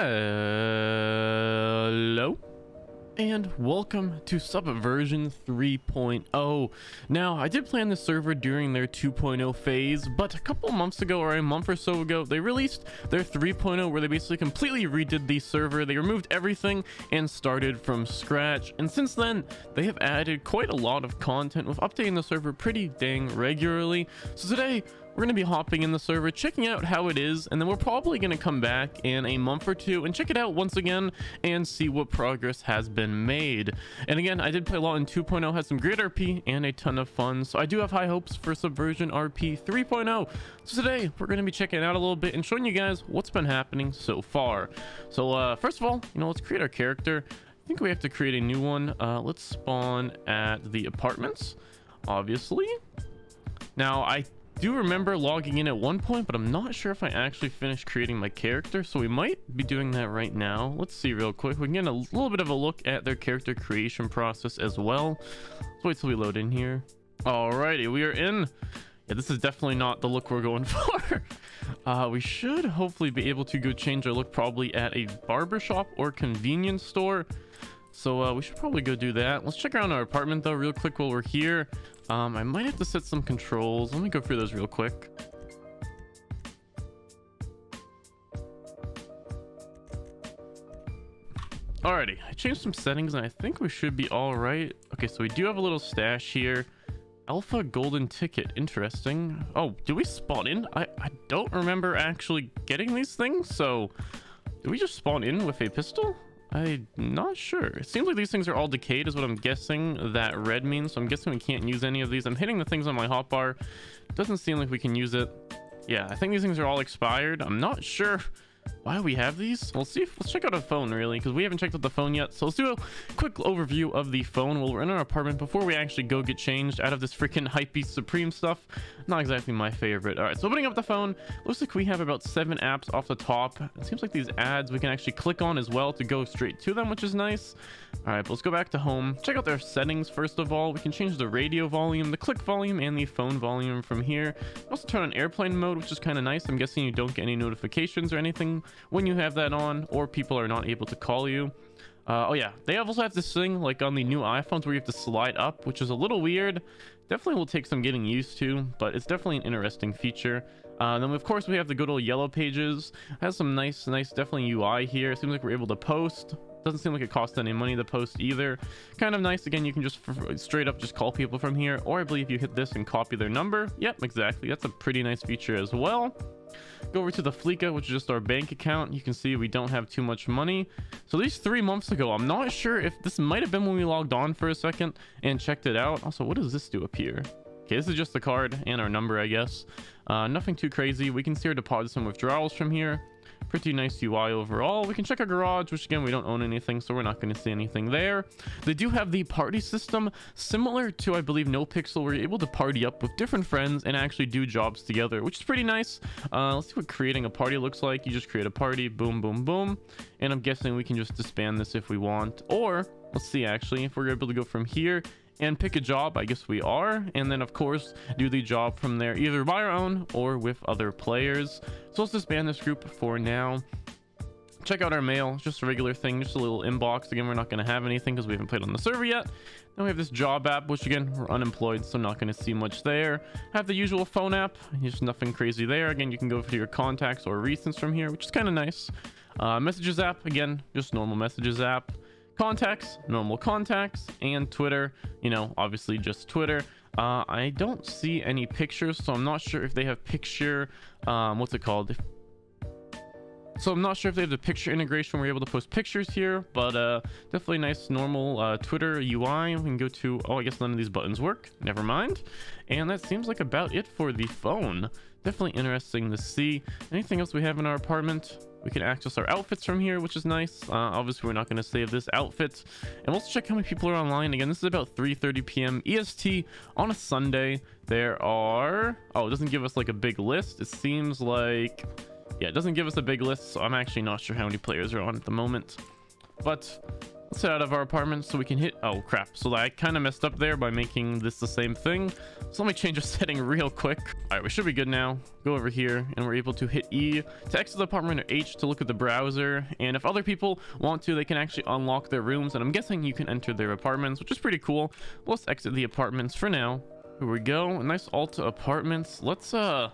Hello and welcome to Subversion 3.0. Now, I did plan the server during their 2.0 phase, but a couple months ago or a month or so ago, they released their 3.0 where they basically completely redid the server. They removed everything and started from scratch. And since then, they have added quite a lot of content with updating the server pretty dang regularly. So today, we're going to be hopping in the server, checking out how it is, and then we're probably going to come back in a month or two and check it out once again and see what progress has been made. And again, I did play a lot in 2.0, had some great RP and a ton of fun, so I do have high hopes for Subversion RP 3.0. So today, we're going to be checking out a little bit and showing you guys what's been happening so far. So uh, first of all, you know, let's create our character. I think we have to create a new one. Uh, let's spawn at the apartments, obviously. Now, I do remember logging in at one point, but I'm not sure if I actually finished creating my character, so we might be doing that right now. Let's see real quick. We can get a little bit of a look at their character creation process as well. Let's wait till we load in here. Alrighty, we are in. Yeah, this is definitely not the look we're going for. uh, we should hopefully be able to go change our look probably at a barbershop or convenience store. So uh, we should probably go do that. Let's check around our apartment though real quick while we're here. Um, I might have to set some controls. Let me go through those real quick. Alrighty, I changed some settings and I think we should be all right. Okay, so we do have a little stash here. Alpha golden ticket, interesting. Oh, do we spawn in? I, I don't remember actually getting these things, so... Do we just spawn in with a pistol? I'm not sure. It seems like these things are all decayed is what I'm guessing that red means. So I'm guessing we can't use any of these. I'm hitting the things on my hotbar. Doesn't seem like we can use it. Yeah, I think these things are all expired. I'm not sure why do we have these? We'll see if let's check out a phone really because we haven't checked out the phone yet. So let's do a quick overview of the phone. While we're in our apartment before we actually go get changed out of this freaking hypebeast supreme stuff. Not exactly my favorite. All right so opening up the phone looks like we have about seven apps off the top. It seems like these ads we can actually click on as well to go straight to them which is nice. All right but let's go back to home. Check out their settings first of all. We can change the radio volume the click volume and the phone volume from here. Also turn on airplane mode which is kind of nice. I'm guessing you don't get any notifications or anything when you have that on or people are not able to call you. Uh, oh yeah. They also have this thing like on the new iphones where you have to slide up which is a little weird. Definitely will take some getting used to but it's definitely an interesting feature. Uh, then of course we have the good old yellow pages. Has some nice nice definitely ui here. It seems like we're able to post. Doesn't seem like it costs any money to post either. Kind of nice. Again you can just straight up just call people from here. Or i believe you hit this and copy their number. Yep exactly. That's a pretty nice feature as well Go over to the Fleeca, which is just our bank account. You can see we don't have too much money. So these three months ago, I'm not sure if this might have been when we logged on for a second and checked it out. Also, what does this do up here? Okay, this is just the card and our number, I guess. Uh, nothing too crazy. We can see our deposits and withdrawals from here pretty nice UI overall. We can check our garage, which again, we don't own anything, so we're not going to see anything there. They do have the party system, similar to, I believe, NoPixel, where you're able to party up with different friends and actually do jobs together, which is pretty nice. Uh, let's see what creating a party looks like. You just create a party, boom, boom, boom. And I'm guessing we can just disband this if we want. Or, let's see, actually, if we're able to go from here and pick a job i guess we are. And then of course do the job from there either by our own or with other players. So let's disband this group for now. Check out our mail just a regular thing just a little inbox. Again we're not going to have anything because we haven't played on the server yet. Then we have this job app which again we're unemployed so not going to see much there. Have the usual phone app there's nothing crazy there. Again you can go to your contacts or recents from here which is kind of nice. Uh, messages app again just normal messages app contacts normal contacts and twitter you know obviously just twitter. Uh, i don't see any pictures so i'm not sure if they have picture um, what's it called? So i'm not sure if they have the picture integration. Where we're able to post pictures here but uh, definitely nice normal uh, twitter ui we can go to oh i guess none of these buttons work. Never mind. And that seems like about it for the phone. Definitely interesting to see. Anything else we have in our apartment we can access our outfits from here which is nice. Uh, obviously we're not going to save this outfit. And let's check how many people are online. Again this is about 3 30 p.m est on a sunday. There are oh it doesn't give us like a big list. It seems like yeah it doesn't give us a big list so i'm actually not sure how many players are on at the moment. But let's head out of our apartment so we can hit oh crap. So i kind of messed up there by making this the same thing. So let me change the setting real quick. All right we should be good now. Go over here and we're able to hit e to exit the apartment or h to look at the browser. And if other people want to they can actually unlock their rooms and i'm guessing you can enter their apartments which is pretty cool. Let's exit the apartments for now. Here we go. Nice alta apartments. Let's uh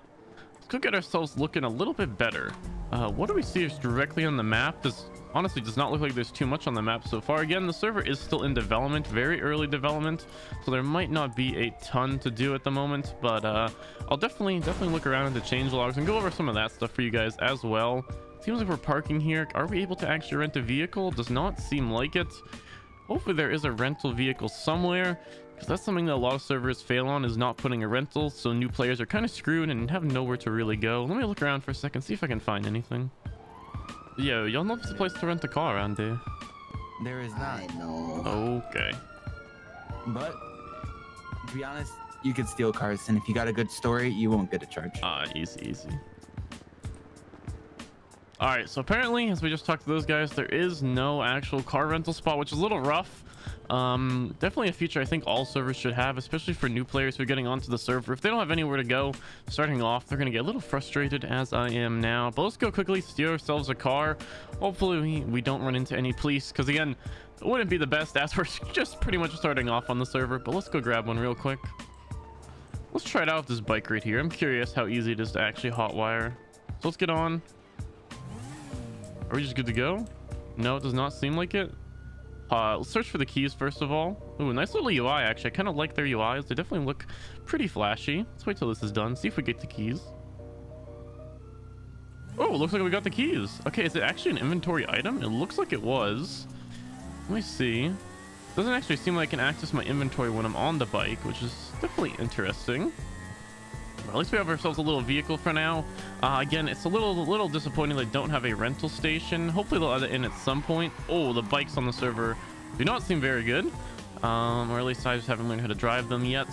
let's get ourselves looking a little bit better. Uh what do we see is directly on the map? This honestly does not look like there's too much on the map so far. Again the server is still in development very early development so there might not be a ton to do at the moment but uh i'll definitely definitely look around the change logs and go over some of that stuff for you guys as well. Seems like we're parking here. Are we able to actually rent a vehicle? Does not seem like it. Hopefully there is a rental vehicle somewhere because that's something that a lot of servers fail on is not putting a rental so new players are kind of screwed and have nowhere to really go let me look around for a second see if i can find anything Yo, y'all know if there's a place to rent a car around here? There is not. I know. Okay. But to be honest, you could steal cars, and if you got a good story, you won't get a charge. Ah, easy, easy. All right, so apparently, as we just talked to those guys, there is no actual car rental spot, which is a little rough. Um, definitely a feature I think all servers should have, especially for new players who are getting onto the server. If they don't have anywhere to go starting off, they're going to get a little frustrated as I am now. But let's go quickly steal ourselves a car. Hopefully we, we don't run into any police because again, it wouldn't be the best as we're just pretty much starting off on the server. But let's go grab one real quick. Let's try it out with this bike right here. I'm curious how easy it is to actually hotwire. So let's get on. Are we just good to go? No, it does not seem like it. Uh, let's search for the keys first of all. Ooh, nice little UI actually. I kind of like their UIs. They definitely look pretty flashy. Let's wait till this is done. See if we get the keys. Oh, looks like we got the keys. Okay, is it actually an inventory item? It looks like it was. Let me see. Doesn't actually seem like I can access my inventory when I'm on the bike, which is definitely interesting. At least we have ourselves a little vehicle for now. Uh, again, it's a little a little disappointing they don't have a rental station. Hopefully they'll add it in at some point. Oh, the bikes on the server do not seem very good. Um, or at least I just haven't learned how to drive them yet.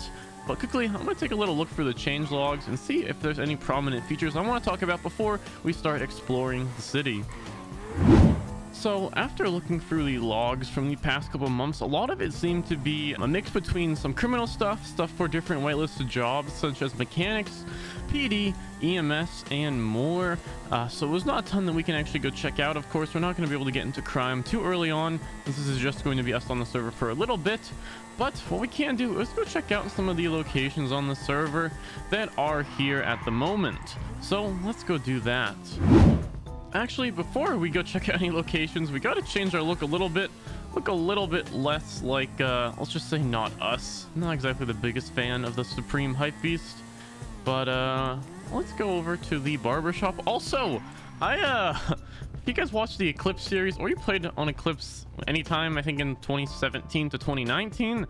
But quickly, I'm going to take a little look through the change logs and see if there's any prominent features I want to talk about before we start exploring the city. So after looking through the logs from the past couple months, a lot of it seemed to be a mix between some criminal stuff, stuff for different whitelisted jobs such as mechanics, PD, EMS, and more. Uh, so it was not a ton that we can actually go check out. Of course, we're not going to be able to get into crime too early on. This is just going to be us on the server for a little bit. But what we can do is go check out some of the locations on the server that are here at the moment. So let's go do that. Actually, before we go check out any locations, we got to change our look a little bit. Look a little bit less like, uh, let's just say not us. Not exactly the biggest fan of the Supreme Hype Beast. But, uh, let's go over to the barbershop. Also, I, uh, if you guys watched the Eclipse series or you played on Eclipse anytime, I think in 2017 to 2019,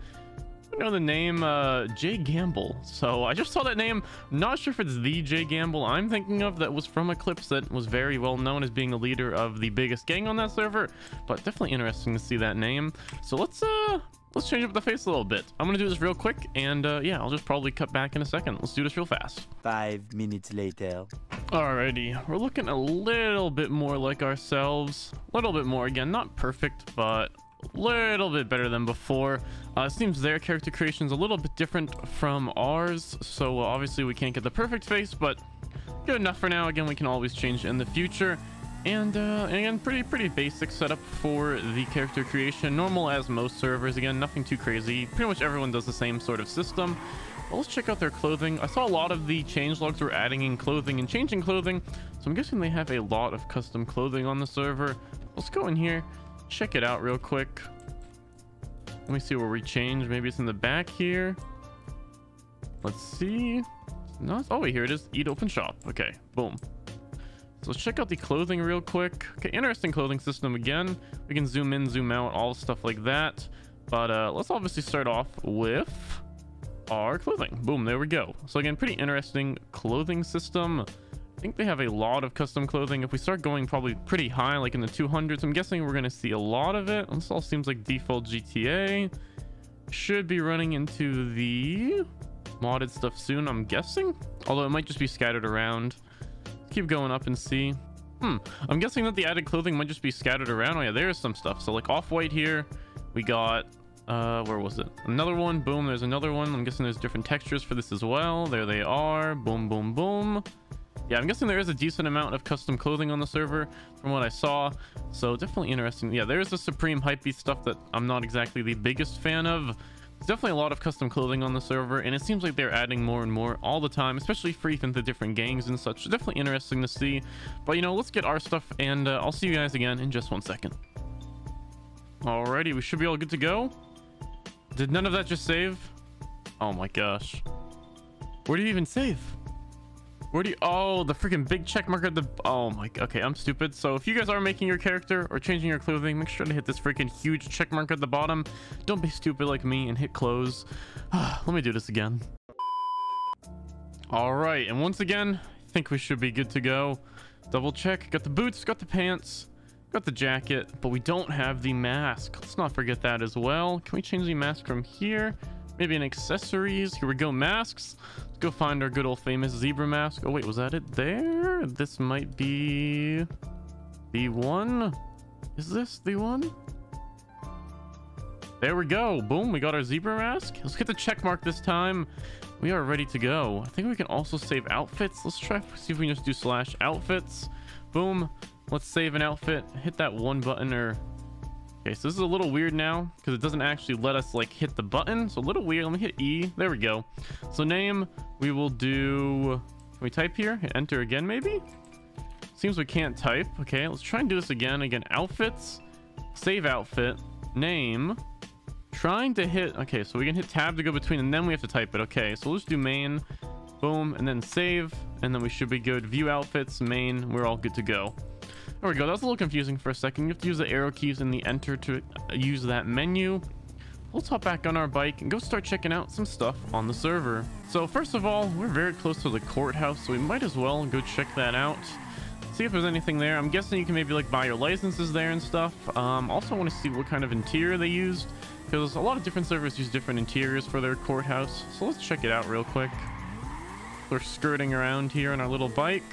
know the name uh, Jay Gamble. So I just saw that name. Not sure if it's the Jay Gamble I'm thinking of that was from Eclipse that was very well known as being the leader of the biggest gang on that server. But definitely interesting to see that name. So let's uh let's change up the face a little bit. I'm gonna do this real quick and uh, yeah, I'll just probably cut back in a second. Let's do this real fast. Five minutes later. Alrighty, we're looking a little bit more like ourselves. A little bit more again, not perfect, but little bit better than before. Uh, it seems their character creation is a little bit different from ours, so uh, obviously we can't get the perfect face, but good enough for now. Again, we can always change in the future. And, uh, again, pretty pretty basic setup for the character creation. Normal as most servers. Again, nothing too crazy. Pretty much everyone does the same sort of system. Let's check out their clothing. I saw a lot of the changelogs were adding in clothing and changing clothing. So I'm guessing they have a lot of custom clothing on the server. Let's go in here check it out real quick. Let me see where we change. Maybe it's in the back here. Let's see. No, oh wait, here it is. Eat open shop. Okay, boom. So let's check out the clothing real quick. Okay, interesting clothing system again. We can zoom in, zoom out, all stuff like that. But uh, let's obviously start off with our clothing. Boom, there we go. So again, pretty interesting clothing system think they have a lot of custom clothing. If we start going probably pretty high, like in the 200s, I'm guessing we're going to see a lot of it. This all seems like default GTA. Should be running into the modded stuff soon, I'm guessing. Although it might just be scattered around. Keep going up and see. Hmm. I'm guessing that the added clothing might just be scattered around. Oh yeah, there's some stuff. So like off-white here. We got uh where was it another one boom there's another one i'm guessing there's different textures for this as well there they are boom boom boom yeah i'm guessing there is a decent amount of custom clothing on the server from what i saw. So definitely interesting. Yeah there's the supreme hypebeast stuff that i'm not exactly the biggest fan of. There's definitely a lot of custom clothing on the server and it seems like they're adding more and more all the time especially for even the different gangs and such. Definitely interesting to see. But you know let's get our stuff and uh, i'll see you guys again in just one second. Alrighty we should be all good to go. Did none of that just save? Oh my gosh. Where do you even save? Where do you... Oh, the freaking big check mark at the... Oh my... Okay, I'm stupid. So if you guys are making your character or changing your clothing, make sure to hit this freaking huge check mark at the bottom. Don't be stupid like me and hit close. Let me do this again. All right, and once again, I think we should be good to go. Double check. Got the boots, got the pants. Got the jacket, but we don't have the mask. Let's not forget that as well. Can we change the mask from here? Maybe in accessories. Here we go, masks. Let's go find our good old famous zebra mask. Oh, wait, was that it there? This might be the one. Is this the one? There we go. Boom, we got our zebra mask. Let's get the check mark this time. We are ready to go. I think we can also save outfits. Let's try see if we can just do slash outfits. Boom. Let's save an outfit. Hit that one button or... Okay, so this is a little weird now because it doesn't actually let us like hit the button. So a little weird. Let me hit E. There we go. So name, we will do... Can we type here? Hit enter again maybe? Seems we can't type. Okay, let's try and do this again. Again, outfits, save outfit, name, trying to hit... Okay, so we can hit tab to go between and then we have to type it. Okay, so let's do main, boom, and then save. And then we should be good. View outfits, main, we're all good to go. There we go. That was a little confusing for a second. You have to use the arrow keys and the enter to uh, use that menu. Let's hop back on our bike and go start checking out some stuff on the server. So first of all, we're very close to the courthouse, so we might as well go check that out. See if there's anything there. I'm guessing you can maybe like buy your licenses there and stuff. Um, also want to see what kind of interior they used because a lot of different servers use different interiors for their courthouse. So let's check it out real quick. We're skirting around here on our little bike.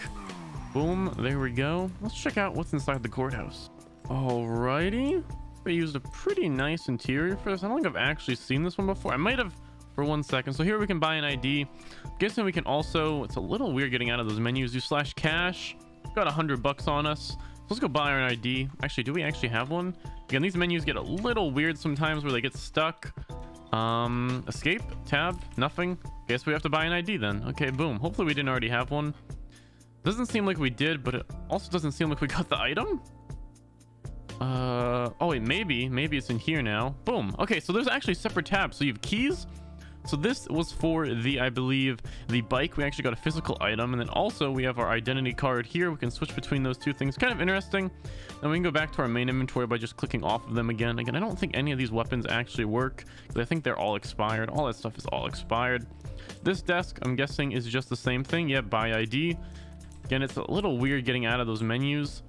Boom, there we go. Let's check out what's inside the courthouse. Alrighty. They used a pretty nice interior for this. I don't think I've actually seen this one before. I might have for one second. So here we can buy an ID. guessing we can also, it's a little weird getting out of those menus, do slash cash. We've got a hundred bucks on us. So let's go buy our ID. Actually, do we actually have one? Again, these menus get a little weird sometimes where they get stuck. Um, escape, tab, nothing. Guess we have to buy an ID then. Okay, boom. Hopefully we didn't already have one. Doesn't seem like we did, but it also doesn't seem like we got the item. Uh, oh wait, maybe, maybe it's in here now. Boom. Okay, so there's actually separate tabs. So you have keys. So this was for the, I believe, the bike. We actually got a physical item. And then also we have our identity card here. We can switch between those two things. Kind of interesting. Then we can go back to our main inventory by just clicking off of them again. Again, I don't think any of these weapons actually work. Because I think they're all expired. All that stuff is all expired. This desk, I'm guessing, is just the same thing. Yeah, buy ID. Again, it's a little weird getting out of those menus.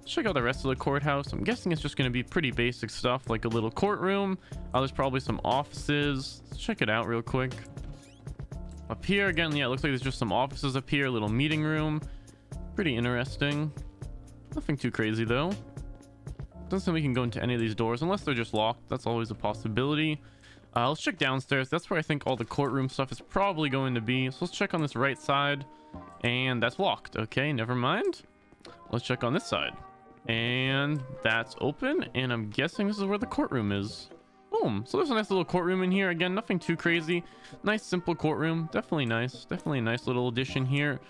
Let's check out the rest of the courthouse. I'm guessing it's just going to be pretty basic stuff like a little courtroom. Uh, there's probably some offices. Let's check it out real quick. Up here again, yeah, it looks like there's just some offices up here. A little meeting room. Pretty interesting. Nothing too crazy though. Doesn't seem we can go into any of these doors unless they're just locked. That's always a possibility. Uh, let's check downstairs. That's where I think all the courtroom stuff is probably going to be. So let's check on this right side. And that's locked. Okay, never mind. Let's check on this side. And that's open. And I'm guessing this is where the courtroom is. Boom. So there's a nice little courtroom in here. Again, nothing too crazy. Nice, simple courtroom. Definitely nice. Definitely a nice little addition here.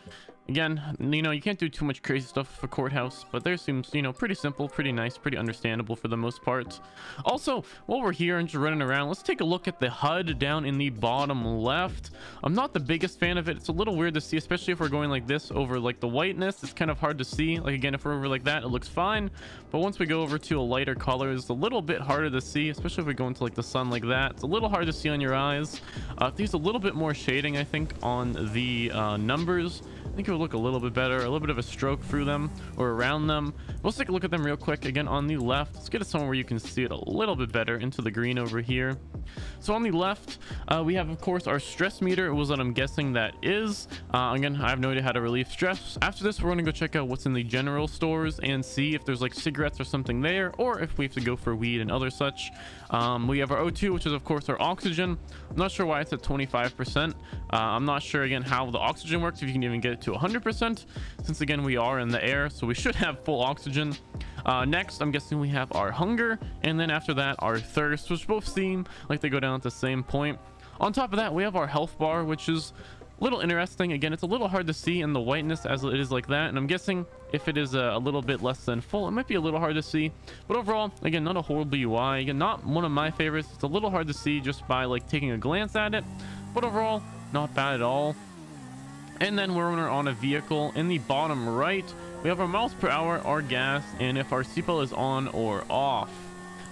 Again, you know, you can't do too much crazy stuff for courthouse, but there seems, you know, pretty simple, pretty nice, pretty understandable for the most part. Also, while we're here and just running around, let's take a look at the HUD down in the bottom left. I'm not the biggest fan of it. It's a little weird to see, especially if we're going like this over like the whiteness. It's kind of hard to see. Like again, if we're over like that, it looks fine. But once we go over to a lighter color, it's a little bit harder to see, especially if we go into like the sun like that. It's a little hard to see on your eyes. Uh, there's a little bit more shading, I think, on the uh, numbers I think it would look a little bit better, a little bit of a stroke through them or around them. Let's take a look at them real quick. Again, on the left, let's get it somewhere where you can see it a little bit better into the green over here. So on the left, uh, we have, of course, our stress meter. It was what I'm guessing that is. Uh, again, I have no idea how to relieve stress. After this, we're going to go check out what's in the general stores and see if there's like cigarettes or something there, or if we have to go for weed and other such. Um, we have our O2, which is, of course, our oxygen. I'm not sure why it's at 25%. Uh, I'm not sure, again, how the oxygen works, if you can even get it to 100%, since, again, we are in the air, so we should have full oxygen. Uh, next, I'm guessing we have our hunger, and then after that, our thirst, which both seem like they go down at the same point. On top of that, we have our health bar, which is little interesting. Again, it's a little hard to see in the whiteness as it is like that, and I'm guessing if it is a, a, little bit less than full, it might be a little hard to see. But overall, again, not a horrible UI. Again, not one of my favorites. It's a little hard to see just by like taking a glance at it, but overall, not bad at all. And then we're on a vehicle in the bottom right. We have our miles per hour, our gas, and if our seatbelt is on or off.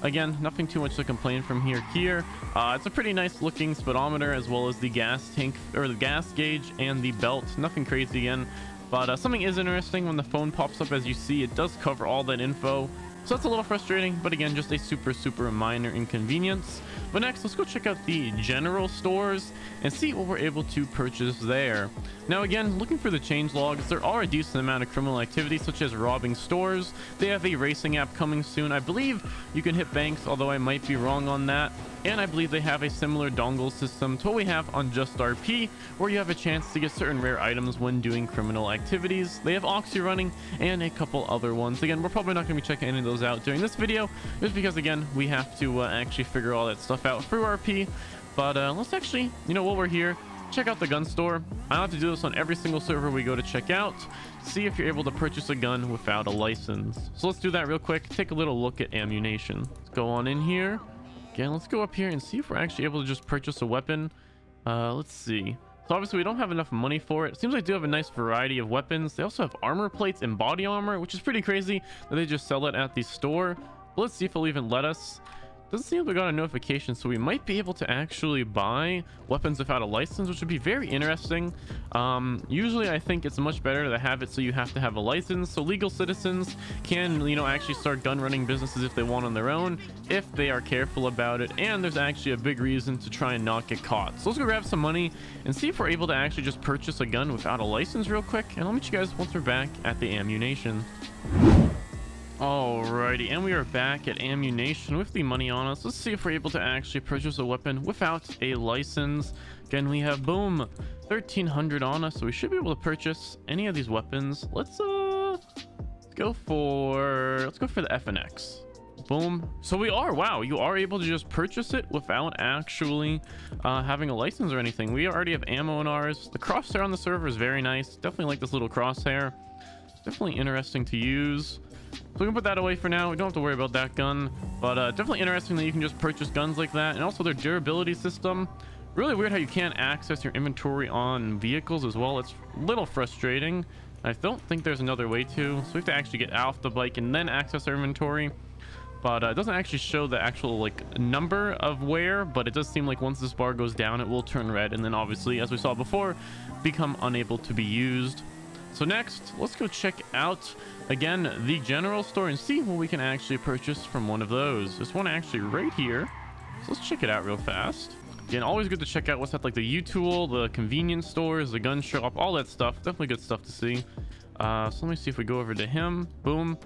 Again, nothing too much to complain from here. Here, uh, it's a pretty nice looking speedometer as well as the gas tank or the gas gauge and the belt. Nothing crazy again, but uh, something is interesting when the phone pops up. As you see, it does cover all that info. So that's a little frustrating, but again, just a super, super minor inconvenience. But next, let's go check out the general stores and see what we're able to purchase there. Now again, looking for the change logs, there are a decent amount of criminal activity such as robbing stores. They have a racing app coming soon. I believe you can hit banks, although I might be wrong on that. And I believe they have a similar dongle system to what we have on Just RP, where you have a chance to get certain rare items when doing criminal activities. They have Oxy running and a couple other ones. Again, we're probably not going to be checking any of those out during this video, just because, again, we have to uh, actually figure all that stuff out through RP. But uh, let's actually, you know, while we're here, check out the gun store. I have to do this on every single server we go to check out. See if you're able to purchase a gun without a license. So let's do that real quick. Take a little look at ammunition. Let's go on in here. Again, let's go up here and see if we're actually able to just purchase a weapon. Uh, let's see. So obviously we don't have enough money for it. Seems like they do have a nice variety of weapons. They also have armor plates and body armor, which is pretty crazy that they just sell it at the store. But let's see if it'll even let us. Doesn't seem like we got a notification, so we might be able to actually buy weapons without a license, which would be very interesting. Um, usually, I think it's much better to have it so you have to have a license, so legal citizens can, you know, actually start gun running businesses if they want on their own, if they are careful about it, and there's actually a big reason to try and not get caught. So let's go grab some money and see if we're able to actually just purchase a gun without a license real quick, and I'll meet you guys once we're back at the ammunition. Alrighty, and we are back at ammunition with the money on us. Let's see if we're able to actually purchase a weapon without a license. Again, we have, boom, 1300 on us, so we should be able to purchase any of these weapons. Let's, uh, let's go for, let's go for the FNX. Boom. So we are, wow, you are able to just purchase it without actually uh, having a license or anything. We already have ammo in ours. The crosshair on the server is very nice. Definitely like this little crosshair. Definitely interesting to use. So we can put that away for now. We don't have to worry about that gun. But uh, definitely interesting that you can just purchase guns like that. And also their durability system. Really weird how you can't access your inventory on vehicles as well. It's a little frustrating. I don't think there's another way to. So we have to actually get off the bike and then access our inventory. But uh, it doesn't actually show the actual like number of where, but it does seem like once this bar goes down, it will turn red. And then obviously, as we saw before, become unable to be used. So next, let's go check out, again, the general store and see what we can actually purchase from one of those. There's one actually right here. So let's check it out real fast. Again, always good to check out what's at like the YouTool, the convenience stores, the gun shop, all that stuff. Definitely good stuff to see. Uh, so let me see if we go over to him. Boom.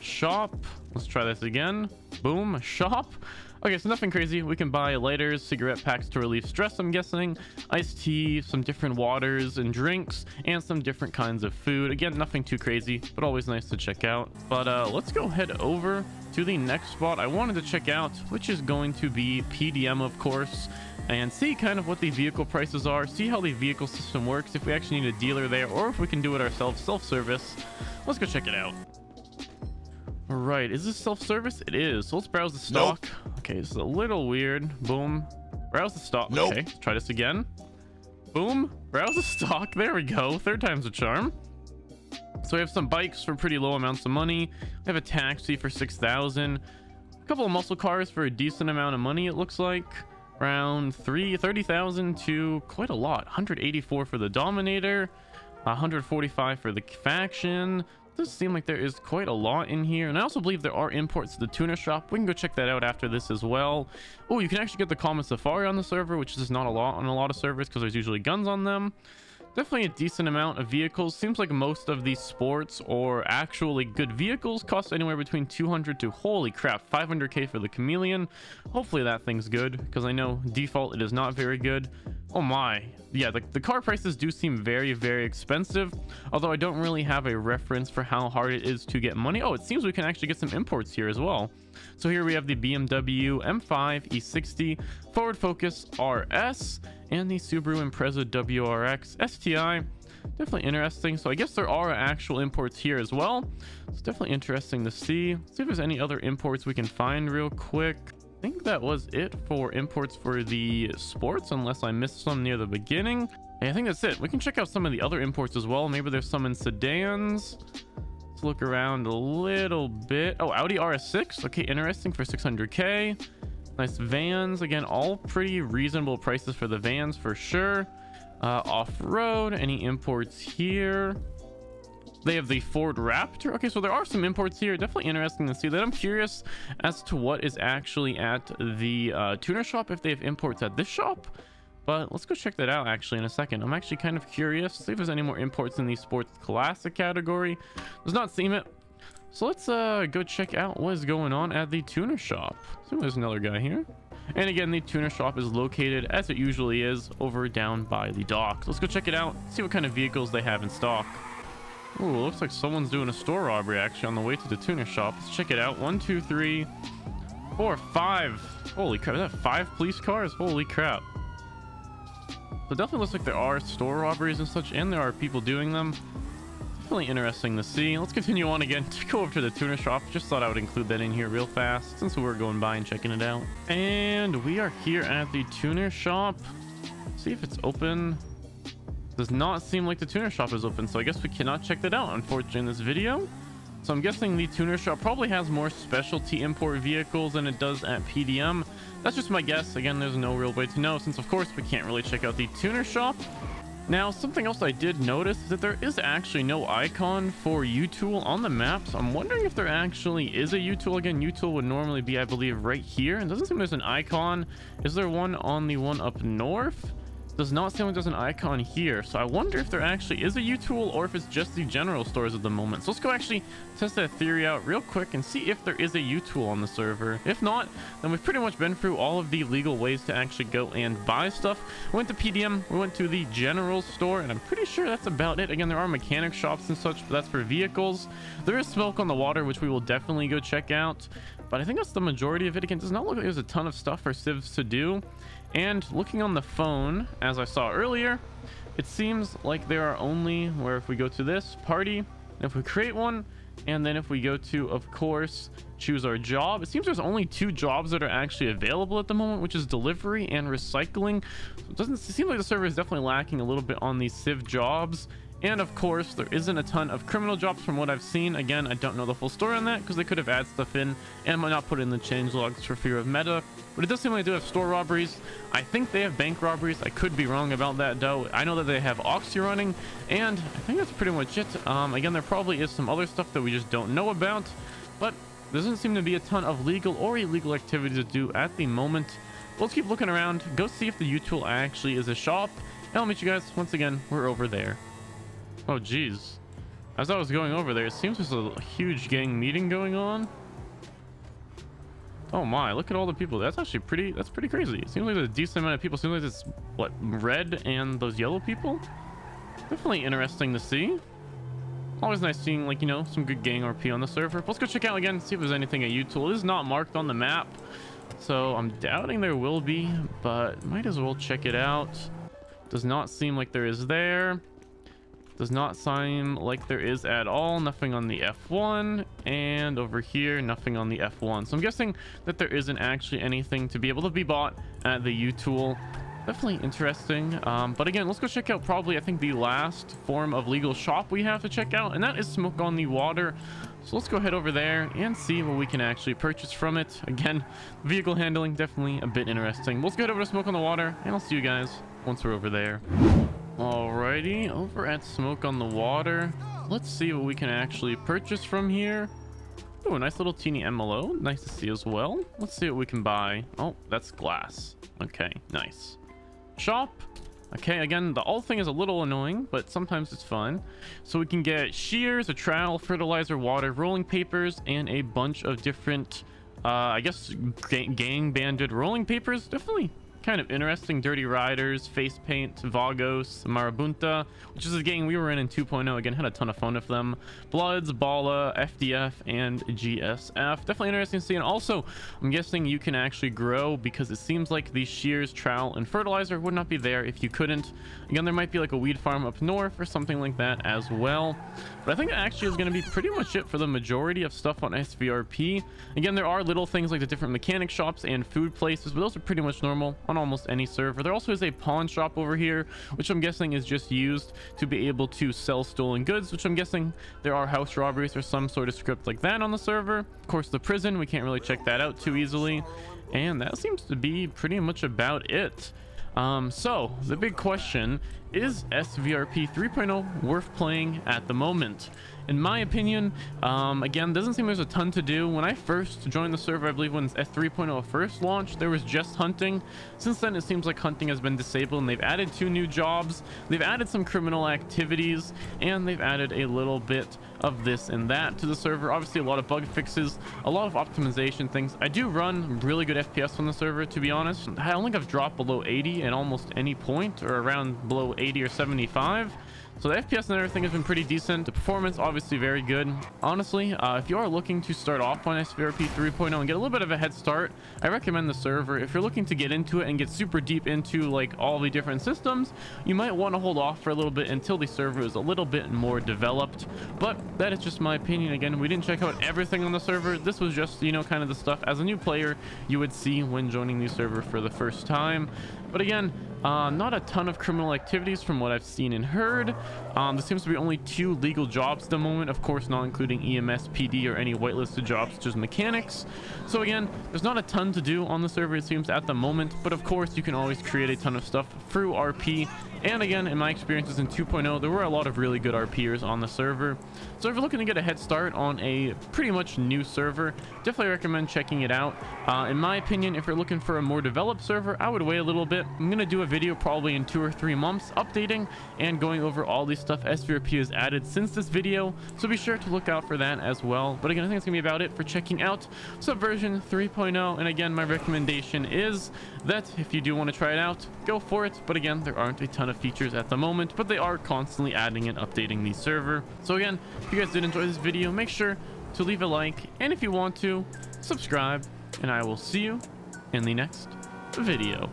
Shop. Let's try this again. Boom. Shop. Okay, so nothing crazy. We can buy lighters, cigarette packs to relieve stress, I'm guessing, iced tea, some different waters and drinks, and some different kinds of food. Again, nothing too crazy, but always nice to check out. But uh, let's go head over to the next spot I wanted to check out, which is going to be PDM, of course, and see kind of what the vehicle prices are, see how the vehicle system works, if we actually need a dealer there, or if we can do it ourselves, self-service. Let's go check it out. All right, is this self-service? It is. So let's browse the stock. Nope. Okay, this is a little weird. Boom. Browse the stock. Nope. Okay, let's try this again. Boom. Browse the stock. There we go. Third time's a charm. So we have some bikes for pretty low amounts of money. We have a taxi for 6,000. A couple of muscle cars for a decent amount of money, it looks like. Around 3, 30,000 to quite a lot. 184 for the Dominator. 145 for the faction. Does seem like there is quite a lot in here. And I also believe there are imports to the tuner shop. We can go check that out after this as well. Oh, you can actually get the Comet Safari on the server, which is not a lot on a lot of servers because there's usually guns on them. Definitely a decent amount of vehicles. Seems like most of these sports or actually good vehicles cost anywhere between 200 to holy crap 500k for the chameleon. Hopefully that thing's good because I know default it is not very good. Oh my. Yeah, the, the car prices do seem very, very expensive. Although I don't really have a reference for how hard it is to get money. Oh, it seems we can actually get some imports here as well. So here we have the BMW M5 E60 Ford Focus RS and the Subaru Impreza WRX STI. Definitely interesting. So I guess there are actual imports here as well. It's definitely interesting to see. Let's see if there's any other imports we can find real quick. I think that was it for imports for the sports, unless I missed some near the beginning. Hey, I think that's it. We can check out some of the other imports as well. Maybe there's some in sedans. Look around a little bit. Oh, Audi RS6. Okay, interesting for 600k. Nice vans. Again, all pretty reasonable prices for the vans for sure. Uh, Off-road. Any imports here? They have the Ford Raptor. Okay, so there are some imports here. Definitely interesting to see that. I'm curious as to what is actually at the uh, tuner shop, if they have imports at this shop. But let's go check that out actually in a second. I'm actually kind of curious. See if there's any more imports in the sports classic category. Does not seem it. So let's uh, go check out what is going on at the tuner shop. So there's another guy here. And again, the tuner shop is located, as it usually is, over down by the dock. Let's go check it out, see what kind of vehicles they have in stock. Ooh, looks like someone's doing a store robbery actually on the way to the tuner shop. Let's check it out. One, two, three, four, five. Holy crap, is that five police cars? Holy crap. So definitely looks like there are store robberies and such, and there are people doing them definitely interesting to see. Let's continue on again to go over to the tuner shop. Just thought I would include that in here real fast since we were going by and checking it out. And we are here at the tuner shop. See if it's open. Does not seem like the tuner shop is open, so I guess we cannot check that out, unfortunately, in this video. So I'm guessing the tuner shop probably has more specialty import vehicles than it does at PDM. That's just my guess. Again, there's no real way to know since, of course, we can't really check out the tuner shop. Now, something else I did notice is that there is actually no icon for YouTool on the map. So I'm wondering if there actually is a YouTool. Again, YouTool would normally be, I believe, right here. And doesn't seem there's an icon. Is there one on the one up north? Does not seem like there's an icon here. So I wonder if there actually is a YouTool or if it's just the general stores at the moment. So let's go actually test that theory out real quick and see if there is a U-Tool on the server. If not, then we've pretty much been through all of the legal ways to actually go and buy stuff. We went to PDM, we went to the general store, and I'm pretty sure that's about it. Again, there are mechanic shops and such, but that's for vehicles. There is smoke on the water, which we will definitely go check out. But I think that's the majority of it. Again, does not look like there's a ton of stuff for civs to do. And looking on the phone, as I saw earlier, it seems like there are only, where if we go to this, party, if we create one, and then if we go to, of course, choose our job, it seems there's only two jobs that are actually available at the moment, which is delivery and recycling. So it doesn't seem like the server is definitely lacking a little bit on these civ jobs. And of course, there isn't a ton of criminal drops from what I've seen. Again, I don't know the full story on that because they could have added stuff in and might not put in the change logs for fear of meta. But it does seem like they do have store robberies. I think they have bank robberies. I could be wrong about that though. I know that they have Oxy running and I think that's pretty much it. Um, again, there probably is some other stuff that we just don't know about, but there doesn't seem to be a ton of legal or illegal activity to do at the moment. Let's keep looking around, go see if the YouTool actually is a shop, and I'll meet you guys once again. We're over there. Oh, geez. As I was going over there, it seems there's a huge gang meeting going on. Oh my, look at all the people. That's actually pretty, that's pretty crazy. It seems like there's a decent amount of people. It seems like it's, what, red and those yellow people? Definitely interesting to see. Always nice seeing, like, you know, some good gang RP on the server. Let's go check out again, and see if there's anything at YouTool. It is not marked on the map, so I'm doubting there will be, but might as well check it out. Does not seem like there is there. Does not sign like there is at all. Nothing on the F1. And over here, nothing on the F1. So I'm guessing that there isn't actually anything to be able to be bought at the YouTool. Definitely interesting. Um, but again, let's go check out probably, I think, the last form of legal shop we have to check out. And that is Smoke on the Water. So let's go head over there and see what we can actually purchase from it. Again, vehicle handling, definitely a bit interesting. Let's go head over to Smoke on the Water, and I'll see you guys once we're over there. Alrighty, over at Smoke on the Water. Let's see what we can actually purchase from here. Oh, a nice little teeny MLO. Nice to see as well. Let's see what we can buy. Oh, that's glass. Okay, nice. Shop. Okay, again, the all thing is a little annoying, but sometimes it's fun. So we can get shears, a trowel, fertilizer, water, rolling papers, and a bunch of different, uh, I guess, gang banded rolling papers. Definitely kind of interesting. Dirty Riders, Face Paint, Vagos, Marabunta, which is a game we were in in 2.0. Again, had a ton of fun with them. Bloods, Ballas, FDF, and GSF. Definitely interesting to see. And also, I'm guessing you can actually grow because it seems like the shears, trowel, and fertilizer would not be there if you couldn't. Again, there might be like a weed farm up north or something like that as well. But I think that actually is going to be pretty much it for the majority of stuff on SVRP. Again, there are little things like the different mechanic shops and food places, but those are pretty much normal on almost any server. There also is a pawn shop over here, which I'm guessing is just used to be able to sell stolen goods, which I'm guessing there are house robberies or some sort of script like that on the server. Of course, the prison, we can't really check that out too easily. And that seems to be pretty much about it. Um, so the big question is SVRP 3.0 worth playing at the moment? In my opinion um, again doesn't seem there's a ton to do. When i first joined the server i believe when s3.0 first launched there was just hunting. Since then it seems like hunting has been disabled and they've added two new jobs. They've added some criminal activities and they've added a little bit of this and that to the server. Obviously a lot of bug fixes a lot of optimization things. I do run really good fps on the server to be honest. I don't think i've dropped below 80 at almost any point or around below 80 or 75 so the FPS and everything has been pretty decent. The performance, obviously very good. Honestly, uh, if you are looking to start off on SVRP 3.0 and get a little bit of a head start, I recommend the server. If you're looking to get into it and get super deep into like all the different systems, you might want to hold off for a little bit until the server is a little bit more developed. But that is just my opinion. Again, we didn't check out everything on the server. This was just, you know, kind of the stuff as a new player you would see when joining the server for the first time. But again, uh, not a ton of criminal activities from what I've seen and heard. Um, there seems to be only two legal jobs at the moment, of course, not including EMS, PD, or any whitelisted jobs as mechanics. So again, there's not a ton to do on the server, it seems, at the moment. But of course, you can always create a ton of stuff through RP and again, in my experiences in 2.0, there were a lot of really good RPers on the server. So if you're looking to get a head start on a pretty much new server, definitely recommend checking it out. Uh, in my opinion, if you're looking for a more developed server, I would wait a little bit. I'm going to do a video probably in two or three months updating and going over all the stuff SVRP has added since this video. So be sure to look out for that as well. But again, I think it's going to be about it for checking out Subversion 3.0. And again, my recommendation is that if you do want to try it out, go for it. But again, there aren't a ton of features at the moment, but they are constantly adding and updating the server. So again, if you guys did enjoy this video, make sure to leave a like. And if you want to, subscribe. And I will see you in the next video.